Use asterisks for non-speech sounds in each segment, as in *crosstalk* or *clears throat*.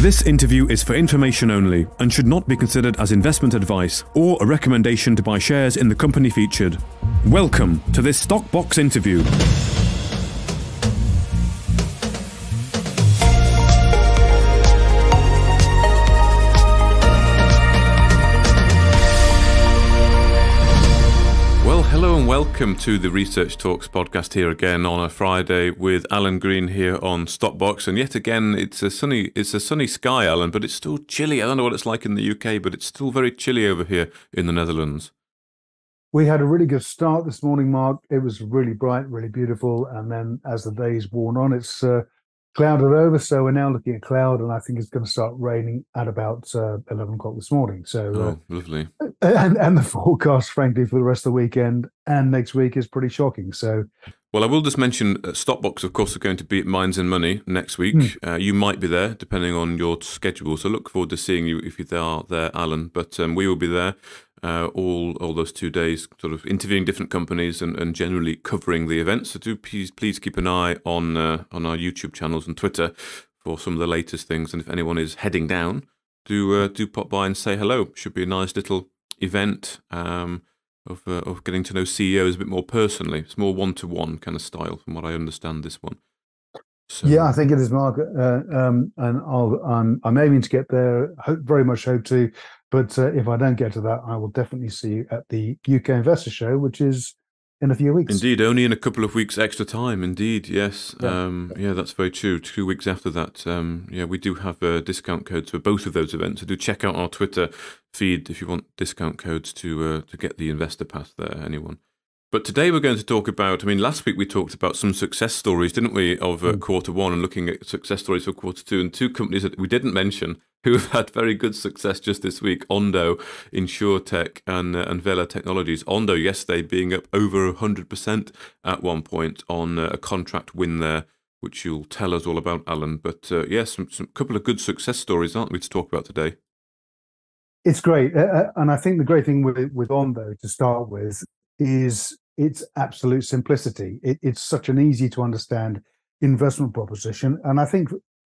This interview is for information only and should not be considered as investment advice or a recommendation to buy shares in the company featured. Welcome to this Stockbox interview. Welcome to the Research Talks podcast here again on a Friday with Alan Green here on Stockbox. And yet again, it's a sunny it's a sunny sky, Alan, but it's still chilly. I don't know what it's like in the UK, but it's still very chilly over here in the Netherlands. We had a really good start this morning, Mark. It was really bright, really beautiful, and then as the days worn on, it's uh, clouded over. So we're now looking at cloud, and I think it's going to start raining at about uh, eleven o'clock this morning. So, uh, Oh, lovely. *laughs* and and the forecast, frankly, for the rest of the weekend and next week is pretty shocking. So, Well, I will just mention uh, Stockbox, of course, are going to be at Minds and Money next week. Uh, you might be there, depending on your schedule. So look forward to seeing you if you are there, Alan. But um, we will be there uh, all all those two days, sort of interviewing different companies and, and generally covering the event. So do please please keep an eye on uh, on our YouTube channels and Twitter for some of the latest things. And if anyone is heading down, do uh, do pop by and say hello. Should be a nice little event. Um, of, uh, of getting to know CEOs a bit more personally. It's more one to one kind of style, from what I understand. This one. So, yeah, I think it is, Mark. Uh, um, and I'll, I'm I'm aiming to get there. Hope, very much hope to. But uh, if I don't get to that, I will definitely see you at the UK Investor Show, which is in a few weeks. Indeed, only in a couple of weeks extra time. Indeed, yes. Yeah. Um, yeah, that's very true. Two weeks after that, um, yeah, we do have uh, discount codes for both of those events. So do check out our Twitter feed if you want discount codes to uh, to get the investor pass there. Anyone. But today we're going to talk about. I mean, last week we talked about some success stories, didn't we, of uh, quarter one, and looking at success stories for quarter two, and two companies that we didn't mention *laughs* who have had very good success just this week: Ondo, InsurTech, and uh, and Vela Technologies. Ondo yesterday being up over hundred percent at one point on uh, a contract win there, which you'll tell us all about, Alan. But uh, yes, some, some couple of good success stories, aren't we, to talk about today? It's great, uh, uh, and I think the great thing with with Ondo to start with is its absolute simplicity. It, it's such an easy to understand investment proposition, and I think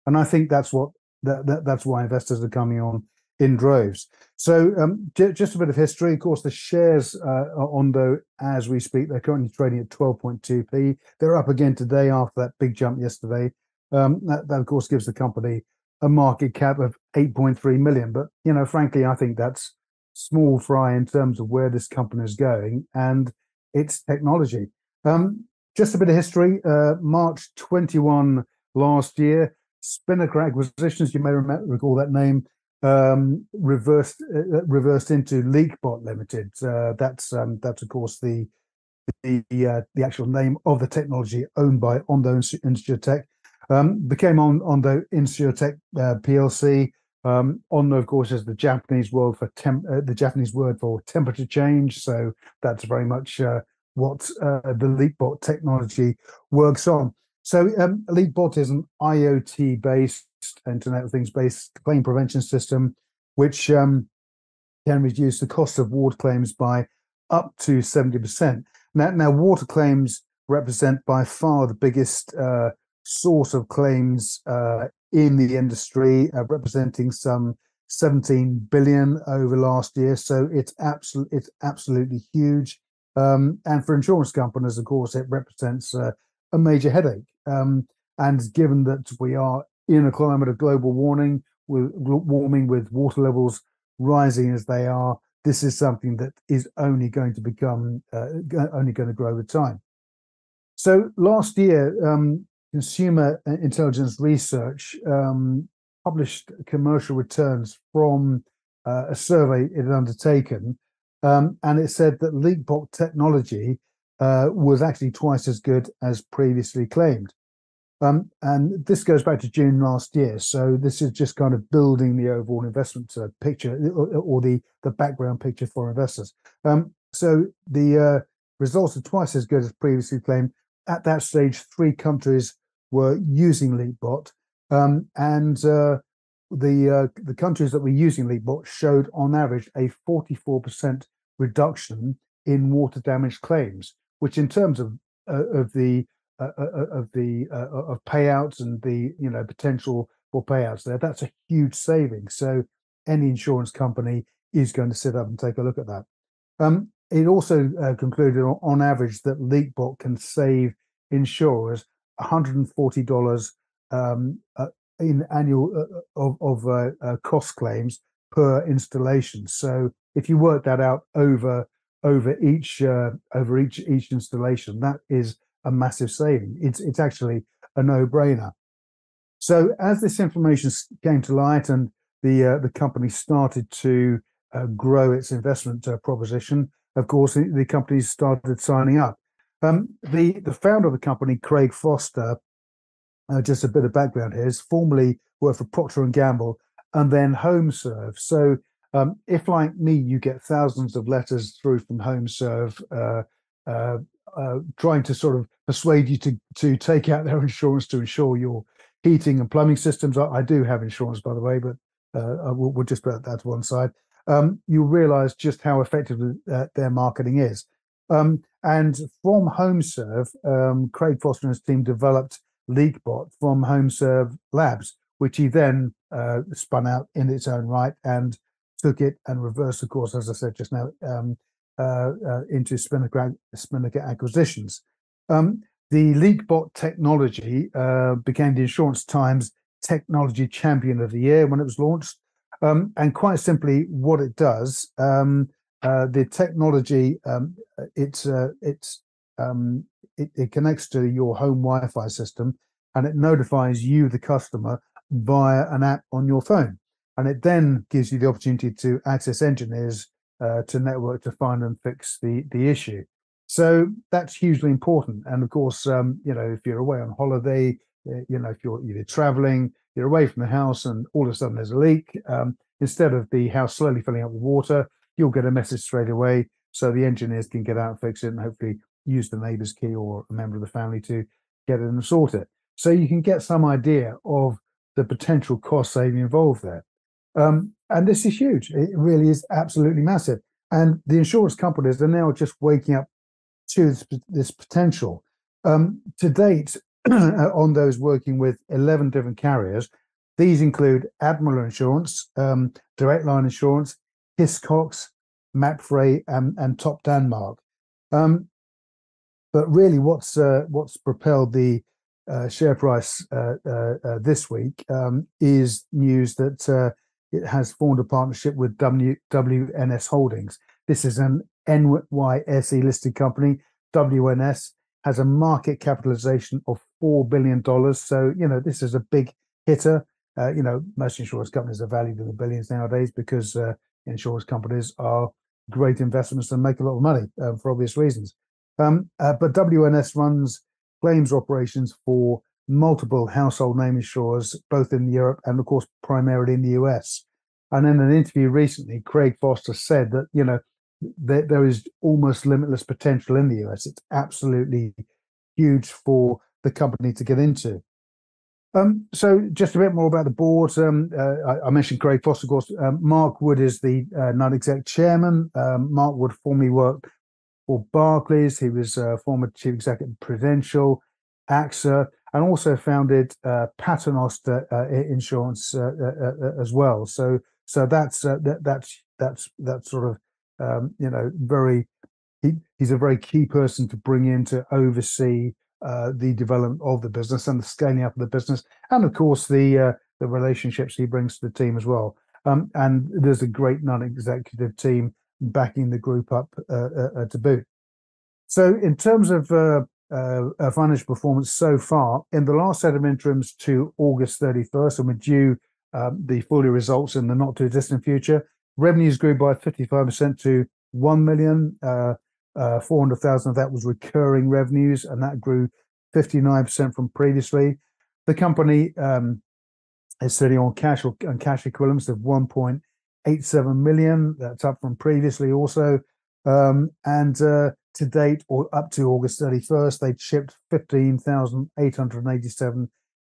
and I think that's what that, that that's why investors are coming on in droves. So, um, j- just a bit of history. Of course, the shares uh, are Ondo as we speak. They're currently trading at 12.2p. They're up again today after that big jump yesterday. Um, that, that of course gives the company a market cap of 8.3 million. But you know, frankly, I think that's small fry in terms of where this company is going and its technology. Um, just a bit of history. Uh, March 21 last year, Spinnaker Acquisitions, you may remember, recall that name, um, reversed uh, reversed into LeakBot Limited. Uh, that's um, that's of course the the uh, the actual name of the technology owned by Ondo InsurTech. Um, became on Ondo InsurTech uh, PLC. Um, Ondo, of course, is the Japanese word for temp, uh, the Japanese word for temperature change. So that's very much uh, what uh, the LeakBot technology works on. So um, LeakBot is an IoT-based, Internet of Things-based claim prevention system, which um, can reduce the cost of water claims by up to 70%. Now, now water claims represent by far the biggest uh, source of claims uh, in the industry, uh, representing some 17 billion over last year. So it's absolute, it's absolutely huge. Um, and for insurance companies, of course, it represents uh, a major headache. Um, and given that we are in a climate of global warming, with warming with water levels rising as they are, this is something that is only going to become uh, only going to grow with time. So last year, um, Consumer Intelligence Research um, published commercial returns from uh, a survey it had undertaken, um, and it said that LeakBot technology uh, was actually twice as good as previously claimed. Um, and this goes back to June last year. So this is just kind of building the overall investment uh, picture or, or, the the background picture for investors. Um, so the uh, results are twice as good as previously claimed. At that stage, three countries were using LeakBot, um, and uh, the uh, the countries that were using LeakBot showed on average a 44% reduction in water damage claims, which in terms of uh, of the uh, of the uh, of payouts and the you know potential for payouts there. That's a huge saving. So any insurance company is going to sit up and take a look at that. Um, it also uh, concluded on, on, average that LeakBot can save insurers $140 um, uh, in annual uh, of, of uh, uh, cost claims per installation. So if you work that out over over each uh, over each each installation, that is a massive saving. It's it's actually a no brainer. So as this information came to light and the uh, the company started to uh, grow its investment uh, proposition, of course the companies started signing up. Um, the the founder of the company, Craig Foster, uh, just a bit of background here, is formerly worked for Procter and Gamble and then HomeServe. So um, if, like me, you get thousands of letters through from HomeServe uh, uh, uh, trying to sort of persuade you to to take out their *laughs* insurance to insure your heating and plumbing systems, I, I do have insurance, by the way, but uh, we'll, we'll, just put that to one side. Um, you realise just how effective uh, their marketing is. Um, and from HomeServe, um, Craig Foster and his team developed LeakBot from HomeServe Labs, which he then uh, spun out in its own right and took it and reversed the course, as I said just now, um, uh, uh, into Spinnaker, Spinnaker acquisitions. Um, the LeakBot technology uh, became the Insurance Times Technology Champion of the Year when it was launched. Um, and quite simply, what it does, um, uh, the technology, um, it's uh, it's um, it, it, connects to your home Wi-Fi system, and it notifies you, the customer, via an app on your phone and it then gives you the opportunity to access engineers uh, to network to find and fix the the issue. So that's hugely important. And of course, um, you know, if you're away on holiday, uh, you know, if you're either traveling, you're away from the house, and all of a sudden there's a leak, um, instead of the house slowly filling up with water, you'll get a message straight away, so the engineers can get out and fix it, and hopefully use the neighbour's key or a member of the family to get it and sort it. So you can get some idea of the potential cost saving involved there. Um, and this is huge. It really is absolutely massive. And the insurance companies are now just waking up to this, this potential. Um, to date, *clears throat* Ondo's working with 11 different carriers, these include Admiral Insurance, um, Direct Line Insurance, Hiscox, Mapfre, and, and Topdanmark. Um, but really, what's uh, what's propelled the uh, share price uh, uh, uh this week um, is news that uh, it has formed a partnership with w, WNS Holdings. This is an NYSE listed company. WNS has a market capitalization of $4 billion. So, you know, this is a big hitter. You know, most insurance companies are valued in the billions nowadays because insurance companies are great investments and make a lot of money uh, for obvious reasons. Um, uh, but WNS runs claims operations for multiple household name insurers, both in Europe and, of course, primarily in the US. And in an interview recently, Craig Foster said that, you know, there, there is almost limitless potential in the US. It's absolutely huge for the company to get into. Um, so, just a bit more about the board. Um, uh, I, I, mentioned Craig Foster, of course. Um, Mark Wood is the uh, non-exec chairman. Um, Mark Wood formerly worked for Barclays. He was uh, former chief executive Prudential, AXA, and also founded uh, Paternoster uh, Insurance uh, as well. So, so that's that, that's that's that's sort of um, you know very he, he's a very key person to bring in to oversee uh, the development of the business and the scaling up of the business, and of course the uh, the relationships he brings to the team as well. Um, and there's a great non-executive team backing the group up uh, uh, to boot. So, in terms of uh, financial performance so far, in the last set of interims to August 31st, and we're due um, the full year results in the not too distant future. Revenues grew by 55% to 1 million. Uh, uh, 400,000 of that was recurring revenues, and that grew 59% from previously. The company um, is sitting on cash or and cash equivalents of 1.87 million. That's up from previously also. Um, and uh, to date, or up to August 31st, they'd shipped 15,887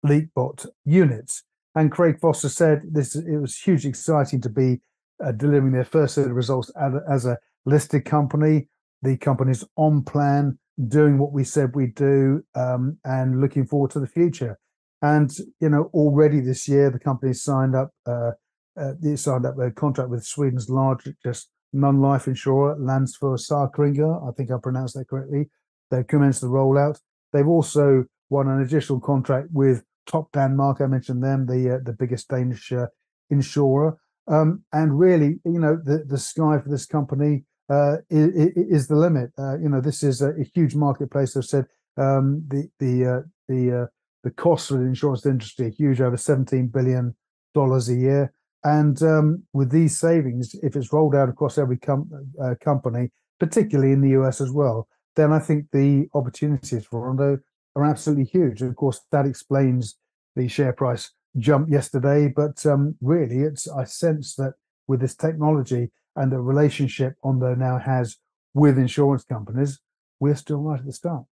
LeakBot units. And Craig Foster said this it was hugely exciting to be uh, delivering their first set of results as a listed company. The company's on plan, doing what we said we'd do, um, and looking forward to the future. And you know, already this year, the company signed up. Uh, uh, they signed up a contract with Sweden's largest non-life insurer, Länsförsäkringar. I think I pronounced that correctly. They've commenced the rollout. They've also won an additional contract with Topdanmark. I mentioned them, the uh, the biggest Danish uh, insurer. Um, and really, you know, the the sky for this company uh, is, is, the limit. Uh, you know, this is a, a huge marketplace. I've said um, the the uh, the uh, the costs for the insurance industry are huge, over seventeen billion dollars a year. And um, with these savings, if it's rolled out across every com- uh, company, particularly in the US as well, then I think the opportunities for Ondo are absolutely huge. And of course, that explains the share price jump yesterday. But um, really, it's I sense that with this technology and the relationship Ondo now has with insurance companies, we're still right at the start.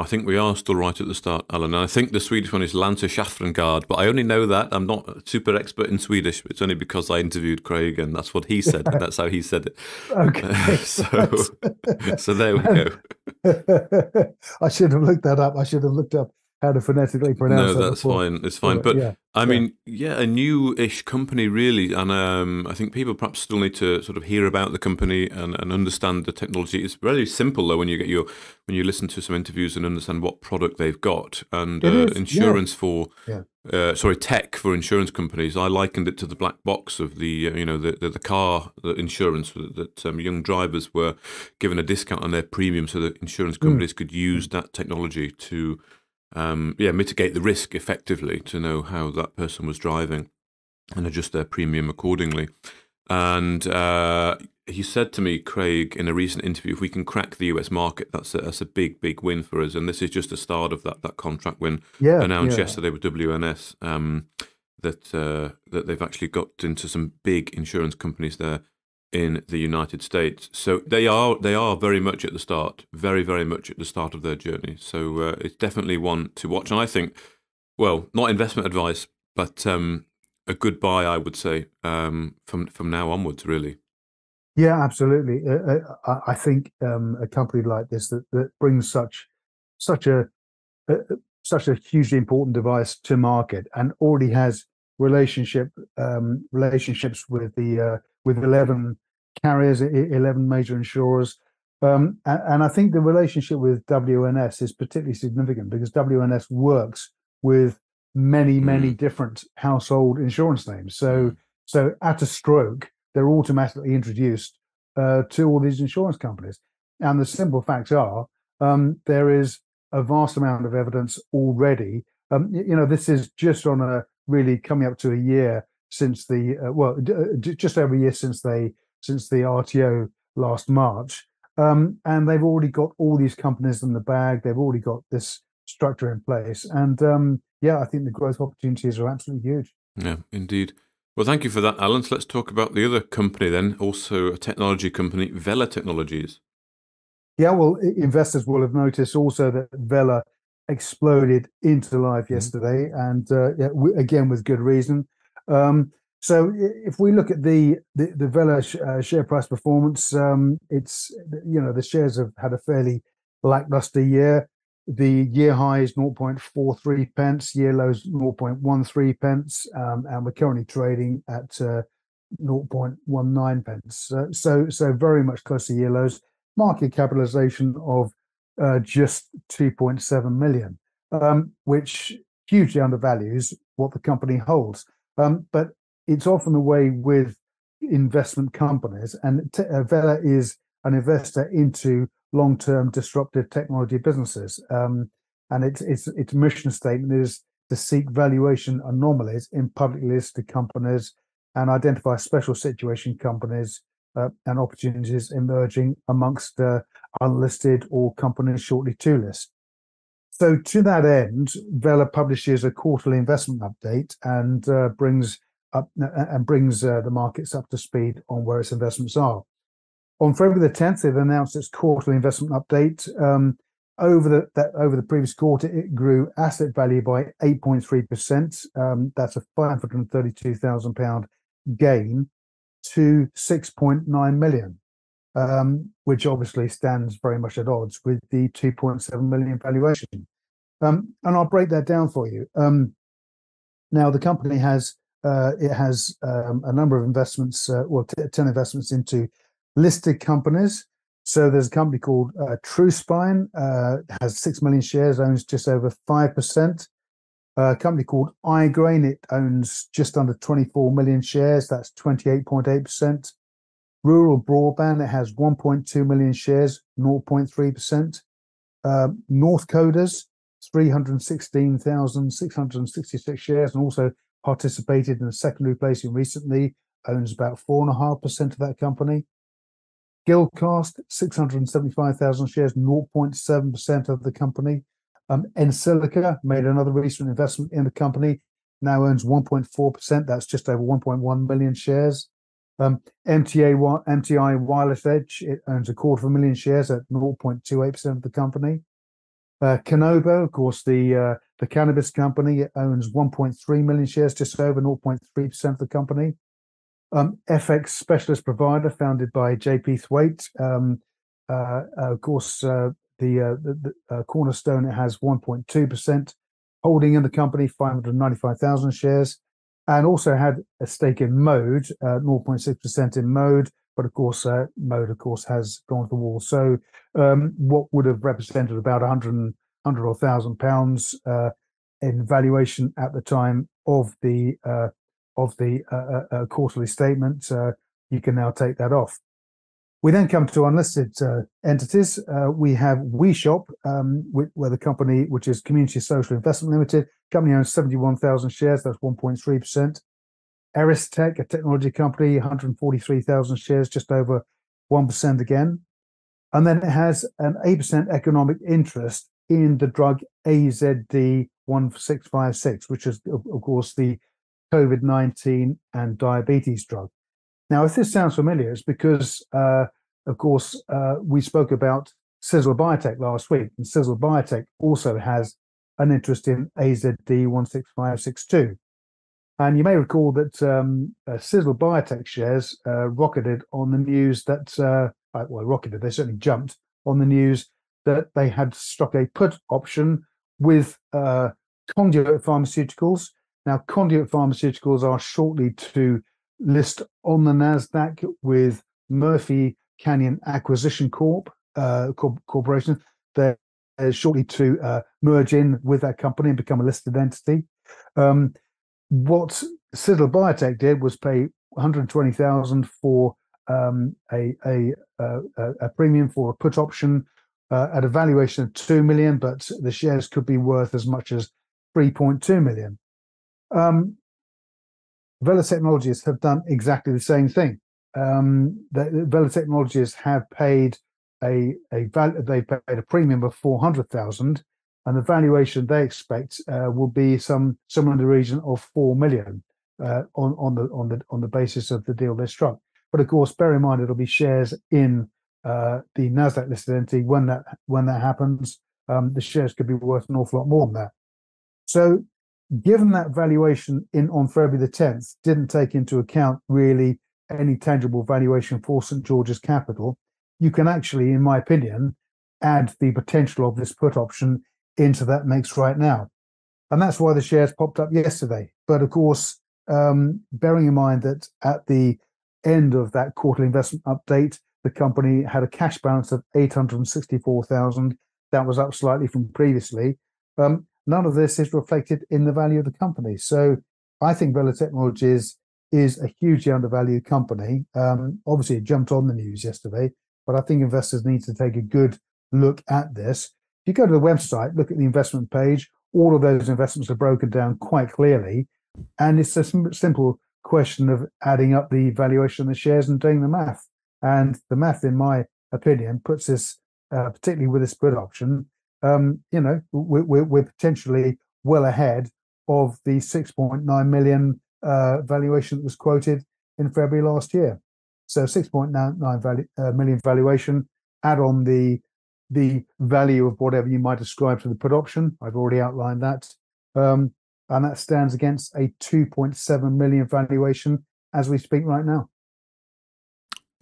I think we are still right at the start, Alan. And I think the Swedish one is Länsförsäkringar, but I only know that. I'm not a super expert in Swedish. It's only because I interviewed Craig and that's what he said. and *laughs* that's how he said it. Okay. *laughs* so, *laughs* so there we go. I should have looked that up. I should have looked up how to phonetically pronounce. No, that's fine. It's fine. But yeah, I mean, yeah, a new-ish company really, and um, I think people perhaps still need to sort of hear about the company and, and understand the technology. It's very simple though when you get your when you listen to some interviews and understand what product they've got and uh, insurance yeah. for. Uh, sorry, tech for insurance companies. I likened it to the black box of the, uh, you know, the, the, the car the insurance that um, young drivers were given a discount on their premium, so that insurance hmm. companies mm. could use that technology to um, yeah, mitigate the risk effectively to know how that person was driving and adjust their premium accordingly. And uh, he said to me, Craig, in a recent interview, if we can crack the US market, that's a, that's a big, big win for us. And this is just the start of that that contract win yeah, announced yeah. yesterday with WNS. Um, that uh, that they've actually got into some big insurance companies there in the United States. So they are they are very much at the start, very very much at the start of their journey. So uh, it's definitely one to watch. And I think, well, not investment advice, but um, a good buy, I would say, um, from from now onwards, really. Yeah, absolutely. Uh, uh I think um, a company like this that, that brings such such a, a such a hugely important device to market and already has relationship um, relationships with the uh, with 11 carriers, 11 major insurers. Um, and, and, I think the relationship with WNS is particularly significant because WNS works with many, many mm. different household insurance names. So, mm. so at a stroke, they're automatically introduced uh, to all these insurance companies. And the simple facts are um, there is a vast amount of evidence already. Um, you know, this is just on a really coming up to a year since the uh, well, uh, just over a year since they since the RTO last March, um, and they've already got all these companies in the bag. They've already got this structure in place, and um, yeah, I think the growth opportunities are absolutely huge. Yeah, indeed. Well, thank you for that, Alan. So let's talk about the other company then, also a technology company, Vela Technologies. Yeah, well, investors will have noticed also that Vela exploded into life mm-hmm. yesterday, and uh, yeah, again with good reason. Um, so if we look at the the, the Vela sh- uh, share price performance, um, it's you know the shares have had a fairly lackluster year. The year high is 0.43 pence, year low is 0.13 pence, um, and we're currently trading at uh, 0.19 pence. Uh, so so very much close to year lows. Market capitalization of uh, just 2.7 million, um, which hugely undervalues what the company holds. Um, but it's often the way with investment companies, and t- uh, Vela is an investor into long-term disruptive technology businesses. Um, and its its its mission statement is to seek valuation anomalies in publicly listed companies and identify special situation companies uh, and opportunities emerging amongst uh, unlisted or companies shortly to list. So, to that end, Vela publishes a quarterly investment update and uh, brings up uh, and brings uh, the markets up to speed on where its investments are. On February the 10th, they've announced its quarterly investment update. Um, over the that, over the previous quarter, it grew asset value by 8.3 percent. Um, that's a 532,000 pound gain to 6.9 million um, which obviously stands very much at odds with the 2.7 million valuation. Um, and I'll break that down for you. Um, now, the company has uh, it has um, a number of investments, uh, well, t- ten investments into listed companies. So there's a company called uh, TruSpine, uh, has six million shares, owns just over five percent. A company called iGrain, it owns just under 24 million shares. That's 28.8 percent. Rural Broadband, it has 1.2 million shares, 0.3 percent. Uh, Northcoders, 316,666 shares, and also participated in a secondary placing recently, owns about 4.5% of that company. Guildcast, 675,000 shares, 0.7% of the company. Um, Ensilica made another recent investment in the company, now owns 1.4%. That's just over 1.1 million shares. Um, MTA, MTI Wireless Edge, it owns a quarter of a million shares at 0.28% of the company. Uh, Canobo, of course, the uh, the cannabis company it owns 1.3 million shares, just over 0.3% of the company. Um, FX specialist provider founded by JP Thwaite. Um, uh, of course, uh, the, uh, the, the uh, cornerstone it has 1.2% holding in the company, 595,000 shares, and also had a stake in Mode, 0.6% in Mode. But of course, Mode, of course, has gone to the wall. So, um, what would have represented about 100 or thousand pounds uh, in valuation at the time of the uh, of the uh, uh, uh quarterly statement. Uh, you can now take that off. We then come to unlisted entities. we have WeShop, um, where the company, which is Community Social Investment Limited, company owns 71,000 shares. That's 1.3 percent. Aristech, a technology company, 143,000 shares, just over 1% again. And then it has an 8% economic interest in the drug AZD 1656, which is, of, course, the COVID 19 and diabetes drug. Now, if this sounds familiar, it's because, uh, of course, uh, we spoke about Cizzle Biotech last week, and Cizzle Biotech also has an interest in AZD 16562. And you may recall that um, uh, Cizzle Biotech shares uh, rocketed on the news that, uh, well, rocketed, they certainly jumped on the news that they had struck a put option with uh, Conduit Pharmaceuticals. Now, Conduit Pharmaceuticals are shortly to list on the NASDAQ with Murphy Canyon Acquisition Corp. Uh, Corporation. They're shortly to uh, merge in with that company and become a listed entity. Um, what Cizzle Biotech did was pay 120,000 for um, a, a, a, a premium for a put option uh, at a valuation of 2 million, but the shares could be worth as much as 3.2 million. Um, Vela Technologies have done exactly the same thing. Um, the, Vela Technologies have paid a, a val- they paid a premium of 400,000 and the valuation they expect uh, will be some somewhere in the region of 4 million uh, on, on the on the on the basis of the deal they struck. But of course, bear in mind it'll be shares in uh, the Nasdaq listed entity, when that when that happens, um, the shares could be worth an awful lot more than that. So, given that valuation in on February the 10th didn't take into account really any tangible valuation for St George's Capital, you can actually, in my opinion, add the potential of this put option into that mix right now. And that's why the shares popped up yesterday. But of course, um, bearing in mind that at the end of that quarterly investment update, the company had a cash balance of 864,000. That was up slightly from previously. Um, none of this is reflected in the value of the company. So I think Vela Technologies is a hugely undervalued company. Um, obviously, it jumped on the news yesterday, but I think investors need to take a good look at this. If you go to the website, look at the investment page, all of those investments are broken down quite clearly. And it's a simple question of adding up the valuation of the shares and doing the math. And the math, in my opinion, puts this, uh, particularly with this put option, um, you know, we're, we're, potentially well ahead of the 6.9 million uh, valuation that was quoted in February last year. So 6.9 value, uh, million valuation, add on the the value of whatever you might ascribe to the put option. I've already outlined that. Um, and that stands against a 2.7 million valuation as we speak right now.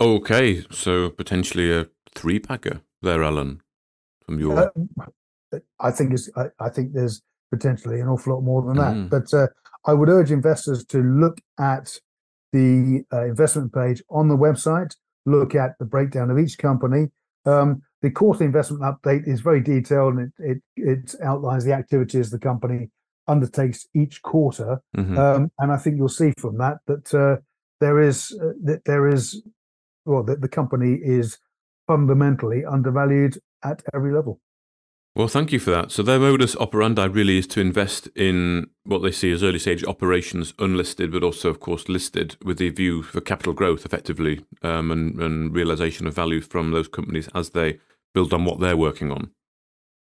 Okay, so potentially a three packer there, Alan, from your. Uh, I think is I, I, think there's potentially an awful lot more than that. Mm. But uh, I would urge investors to look at the uh, investment page on the website, look at the breakdown of each company. Um, the quarterly investment update is very detailed and it, it, it outlines the activities the company undertakes each quarter. Mm-hmm. Um, and I think you'll see from that that uh, there is uh, that there is well that the company is fundamentally undervalued at every level. Well, thank you for that. So their modus operandi really is to invest in what they see as early stage operations, unlisted, but also, of course, listed, with the view for capital growth, effectively, um, and, and realization of value from those companies as they build on what they're working on.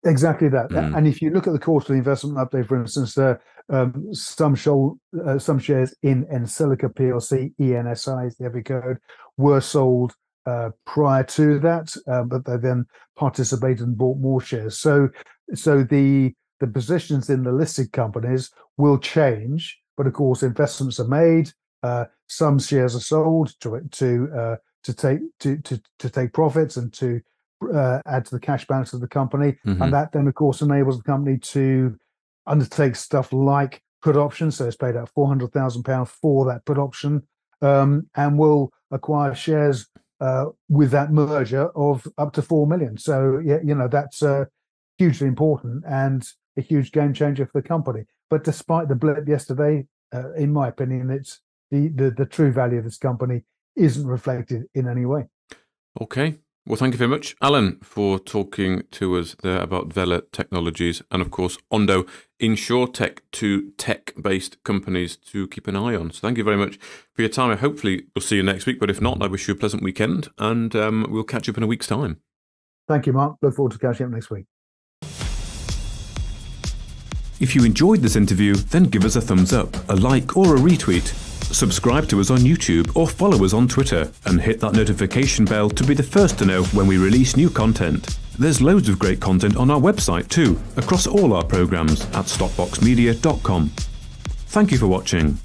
Exactly that. Mm. And if you look at the quarterly investment update, for instance, uh, um, some show, uh, some shares in Ensilica PLC, ENSI is the heavy code, were sold uh, prior to that, uh, but they then participated and bought more shares. So, so the the positions in the listed companies will change, but of course, investments are made. Uh, some shares are sold to to uh, to take to, to to take profits and to uh, add to the cash balance of the company, mm-hmm. and that then, of course, enables the company to undertake stuff like put options. So it's paid out four hundred thousand pounds for that put option, um, and will acquire shares uh, with that merger of up to four million. So yeah, you know that's uh, hugely important and a huge game changer for the company. But despite the blip yesterday, uh, in my opinion, it's the, the the true value of this company isn't reflected in any way. Okay, well, thank you very much, Alan, for talking to us there about Vela Technologies and, of course, Ondo InsurTech, two tech based companies to keep an eye on. So, thank you very much for your time. Hopefully, we'll see you next week. But if not, I wish you a pleasant weekend and um, we'll catch up in a week's time. Thank you, Mark. Look forward to catching up next week. If you enjoyed this interview, then give us a thumbs up, a like, or a retweet subscribe to us on YouTube or follow us on Twitter and hit that notification bell to be the first to know when we release new content. There's loads of great content on our website too, across all our programs at stockboxmedia.com. Thank you for watching.